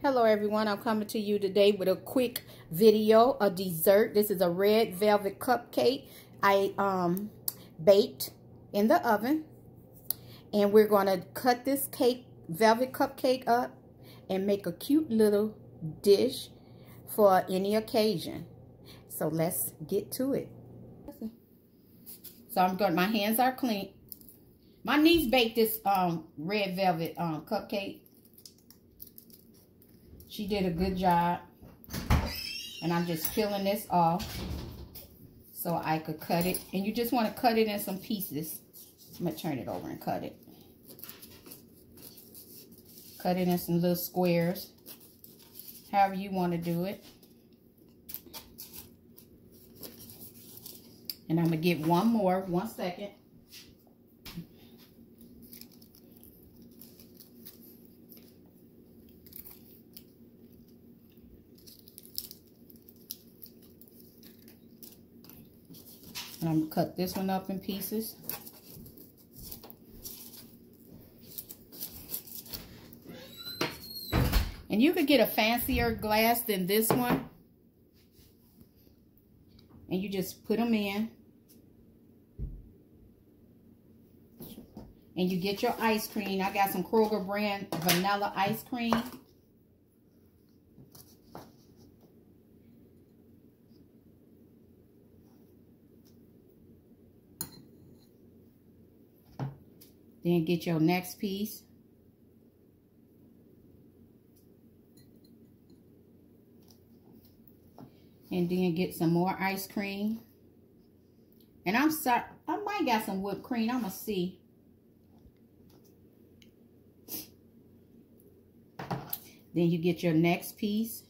Hello everyone, I'm coming to you today with a quick video, a dessert. This is a red velvet cupcake I um, baked in the oven. And we're going to cut this cake, velvet cupcake up and make a cute little dish for any occasion. So let's get to it. So I'm going, my hands are clean. My niece baked this um, red velvet um, cupcake she did a good job. And I'm just peeling this off so I could cut it. And you just want to cut it in some pieces. I'm going to turn it over and cut it. Cut it in some little squares. However you want to do it. And I'm going to get one more. One second. And I'm going to cut this one up in pieces. And you could get a fancier glass than this one. And you just put them in. And you get your ice cream. I got some Kroger brand vanilla ice cream. Then get your next piece. And then get some more ice cream. And I'm sorry, I might got some whipped cream. I'm going to see. Then you get your next piece.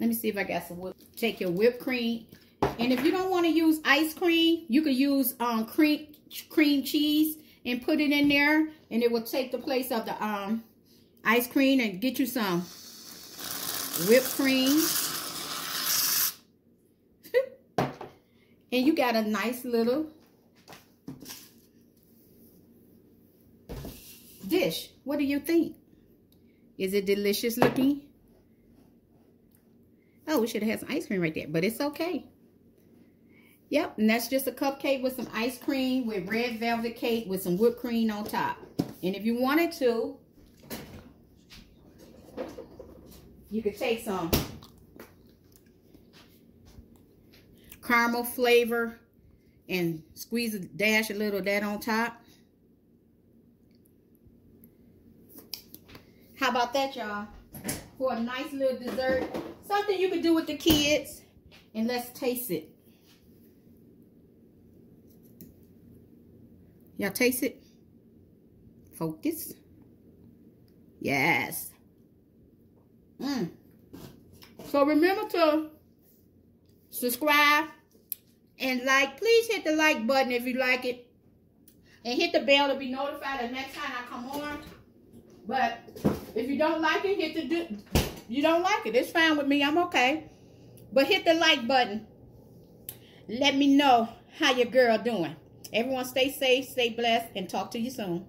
Let me see if I got some whip. Take your whipped cream. And if you don't want to use ice cream, you could use um, cream, cream cheese and put it in there. And it will take the place of the um, ice cream and get you some whipped cream. and you got a nice little dish. What do you think? Is it delicious looking? Oh, we should have had some ice cream right there, but it's okay. Yep, and that's just a cupcake with some ice cream with red velvet cake with some whipped cream on top. And if you wanted to, you could take some caramel flavor and squeeze a dash a little of that on top. How about that, y'all? For a nice little dessert Something you can do with the kids. And let's taste it. Y'all taste it? Focus. Yes. Mm. So remember to subscribe and like. Please hit the like button if you like it. And hit the bell to be notified the next time I come on. But if you don't like it, hit the do you don't like it, it's fine with me. I'm okay. But hit the like button. Let me know how your girl doing. Everyone stay safe, stay blessed, and talk to you soon.